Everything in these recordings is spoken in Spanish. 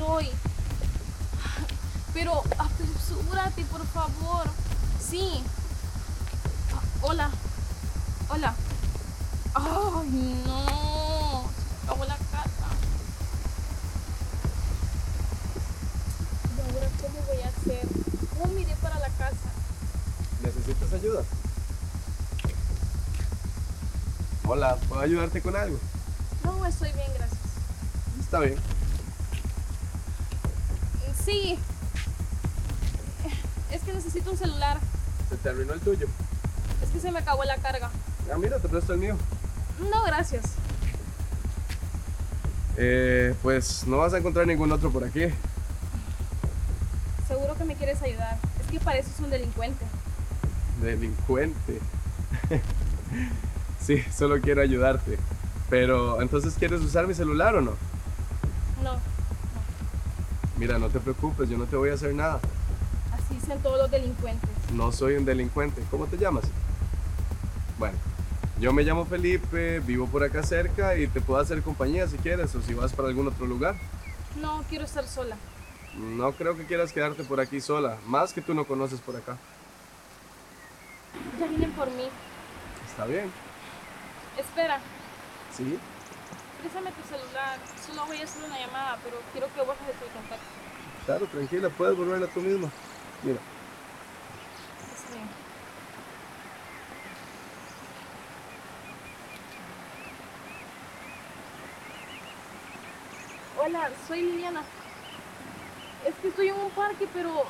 estoy. Pero apresúrate, por favor. Sí. Ah, hola. Hola. Ay, no. Se acabó la casa. ¿Y ahora cómo voy a hacer? ¿Cómo me iré para la casa? ¿Necesitas ayuda? Hola, ¿puedo ayudarte con algo? No, estoy bien, gracias. Está bien. Sí. Es que necesito un celular. Se te arruinó el tuyo. Es que se me acabó la carga. Ah, mira, te presto el mío. No, gracias. Eh, pues no vas a encontrar ningún otro por aquí. Seguro que me quieres ayudar. Es que pareces un delincuente. Delincuente. sí, solo quiero ayudarte. Pero, ¿entonces quieres usar mi celular o no? No, Mira, no te preocupes, yo no te voy a hacer nada. así dicen todos los delincuentes. No soy un delincuente. ¿Cómo te llamas? Bueno, yo me llamo Felipe, vivo por acá cerca y te puedo hacer compañía si quieres o si vas para algún otro lugar. No, quiero estar sola. No creo que quieras quedarte por aquí sola, más que tú no conoces por acá. Ya vienen por mí. Está bien. Espera, ¿Sí? Préstame tu celular. Solo voy a hacer una llamada, pero quiero que borres de tu contacto. Claro, tranquila, puedes volverla tú misma. Mira. Hola, soy Liliana. Es que estoy en un parque, pero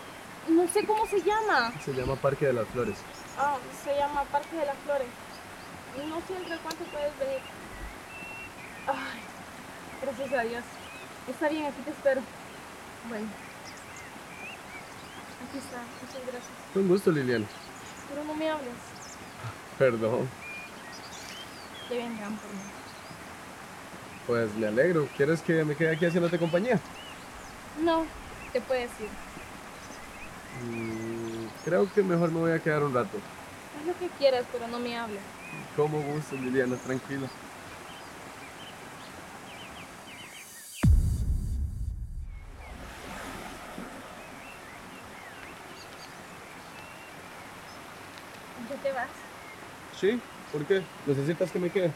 no sé cómo se llama. se llama Parque de las Flores. Ah, se llama Parque de las Flores. No sé entre cuánto puedes venir. Ay, gracias a Dios. Está bien, aquí te espero. Bueno. Aquí está, muchas gracias. Con gusto, Liliana. Pero no me hables. Perdón. Que vengan por mí. Pues me alegro. ¿Quieres que me quede aquí haciéndote compañía? No, te puedes ir. Mm, creo que mejor me voy a quedar un rato. Haz lo que quieras, pero no me hables. Como gusto, Liliana, tranquila. ¿Sí? ¿Por qué? ¿Necesitas que me quede?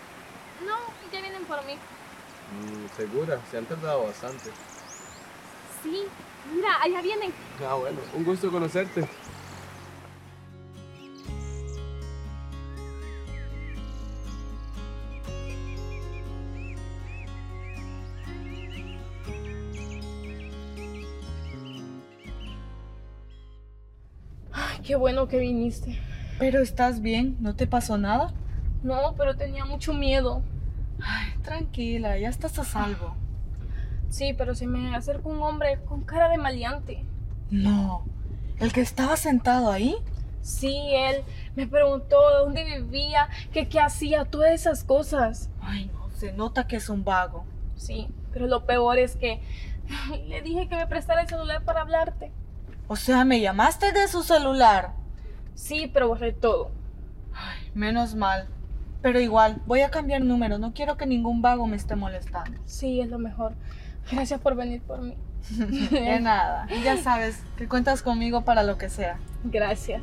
No, ya vienen por mí. Mm, segura, se han tardado bastante. Sí, mira, allá vienen. Ah, bueno, un gusto conocerte. Ay, qué bueno que viniste. Pero estás bien, ¿no te pasó nada? No, pero tenía mucho miedo. Ay, tranquila, ya estás a salvo. Sí, pero se me acercó un hombre con cara de maleante. No, el que estaba sentado ahí. Sí, él me preguntó dónde vivía, que qué hacía, todas esas cosas. Ay, no, se nota que es un vago. Sí, pero lo peor es que le dije que me prestara el celular para hablarte. O sea, me llamaste de su celular. Sí, pero borré todo. Ay, menos mal. Pero igual, voy a cambiar número. No quiero que ningún vago me esté molestando. Sí, es lo mejor. Gracias por venir por mí. De nada. Ya sabes que cuentas conmigo para lo que sea. Gracias.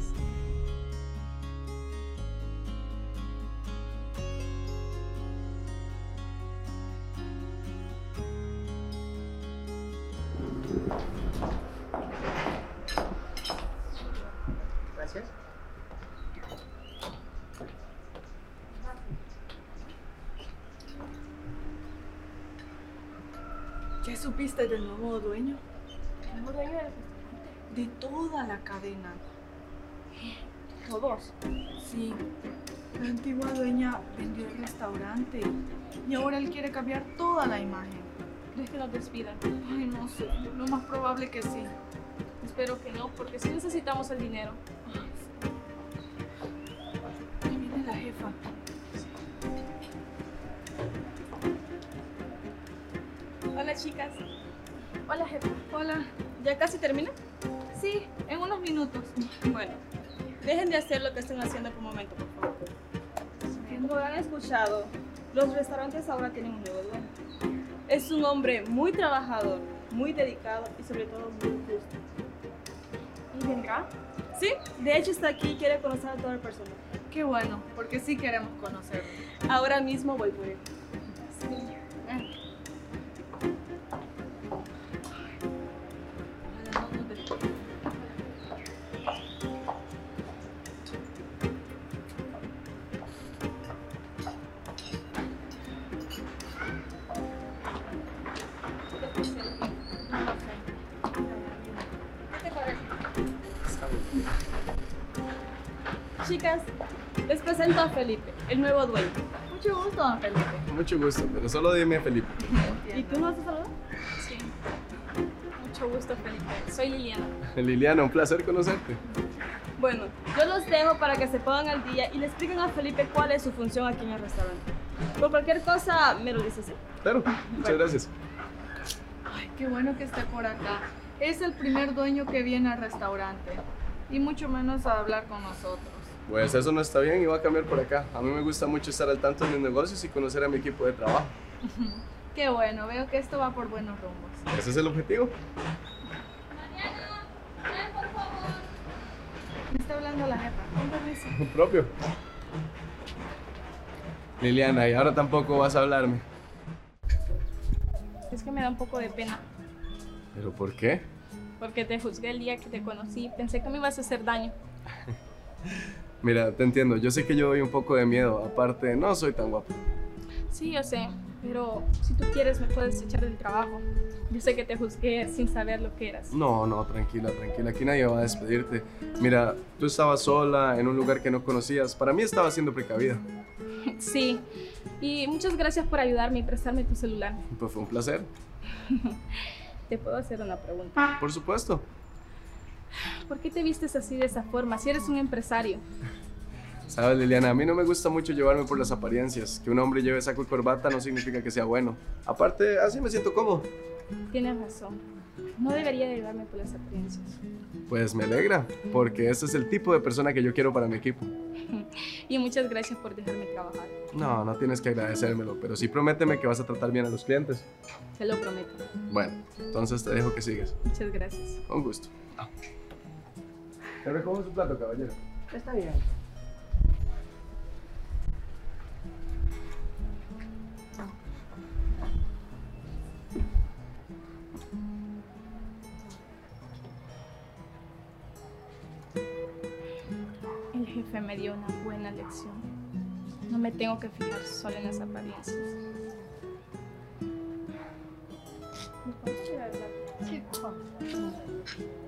¿Qué supiste del nuevo dueño? ¿Nuevo dueño del De toda la cadena. Todos. Sí. La antigua dueña vendió el restaurante y ahora él quiere cambiar toda la imagen. ¿Crees que nos despidan? Ay, no sé. Lo más probable que sí. Espero que no, porque sí necesitamos el dinero. Ahí viene la jefa. Hola chicas. Hola, jefe. Hola. ¿Ya casi termina? Sí, en unos minutos. Bueno, dejen de hacer lo que están haciendo por un momento, por favor. Como han escuchado, los restaurantes ahora tienen un nuevo dueño. Es un hombre muy trabajador muy dedicado y sobre todo muy justo. ¿Y vendrá? Sí, de hecho está aquí y quiere conocer a toda la persona. Qué bueno, porque sí queremos conocerlo. Ahora mismo voy por él. Chicas, les presento a Felipe, el nuevo dueño. Mucho gusto, don Felipe. Mucho gusto, pero solo dime Felipe. ¿Y tú no has saludado? Sí. Mucho gusto, Felipe. Soy Liliana. Liliana, un placer conocerte. Bueno, yo los dejo para que se pongan al día y le expliquen a Felipe cuál es su función aquí en el restaurante. Por cualquier cosa, me lo dices. ¿sí? Claro, muchas gracias. Ay, qué bueno que esté por acá. Es el primer dueño que viene al restaurante. Y mucho menos a hablar con nosotros. Pues eso no está bien y va a cambiar por acá. A mí me gusta mucho estar al tanto de mis negocios y conocer a mi equipo de trabajo. Qué bueno, veo que esto va por buenos rumbos. Ese es el objetivo. Me está hablando la jefa. Con permiso. propio. Liliana, y ahora tampoco vas a hablarme. Es que me da un poco de pena. ¿Pero por qué? Porque te juzgué el día que te conocí. Pensé que me ibas a hacer daño. Mira, te entiendo. Yo sé que yo doy un poco de miedo. Aparte, no soy tan guapo. Sí, yo sé. Pero si tú quieres, me puedes echar del trabajo. Yo sé que te juzgué sin saber lo que eras. No, no, tranquila, tranquila. Aquí nadie va a despedirte. Mira, tú estabas sola en un lugar que no conocías. Para mí estaba siendo precavida. Sí. Y muchas gracias por ayudarme y prestarme tu celular. Pues fue un placer. Te puedo hacer una pregunta. Por supuesto. ¿Por qué te vistes así de esa forma si eres un empresario? Sabes, Liliana, a mí no me gusta mucho llevarme por las apariencias. Que un hombre lleve saco y corbata no significa que sea bueno. Aparte, así me siento cómodo. Tienes razón. No debería de llevarme por las apariencias. Pues me alegra, porque ese es el tipo de persona que yo quiero para mi equipo. Y muchas gracias por dejarme trabajar. No, no tienes que agradecérmelo, pero sí prométeme que vas a tratar bien a los clientes. Te lo prometo. Bueno, entonces te dejo que sigas. Muchas gracias. Con gusto. Te recojo su plato, caballero. Está bien. El jefe me dio una buena lección. No me tengo que fijar solo en las apariencias. ¿Me puedes tirar el plato? Sí, por favor.